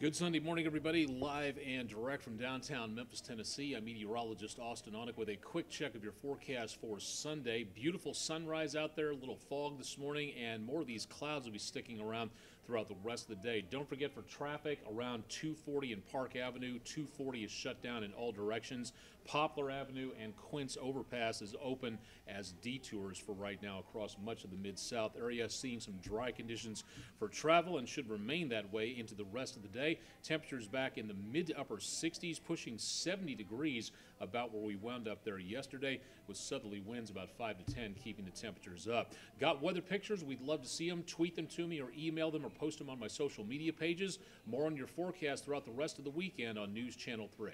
Good Sunday morning, everybody. Live and direct from downtown Memphis, Tennessee. I'm meteorologist Austen Onek with a quick check of your forecast for Sunday. Beautiful sunrise out there, a little fog this morning, and more of these clouds will be sticking around throughout the rest of the day. Don't forget for traffic around 240 and Park Avenue, 240 is shut down in all directions. Poplar Avenue and Quince Overpass is open as detours for right now across much of the Mid South area. Seeing some dry conditions for travel and should remain that way into the rest of the day. Temperatures back in the mid to upper 60s, pushing 70 degrees, about where we wound up there yesterday, with southerly winds about 5 to 10, keeping the temperatures up. Got weather pictures? We'd love to see them. Tweet them to me or email them or post them on my social media pages. More on your forecast throughout the rest of the weekend on News Channel 3.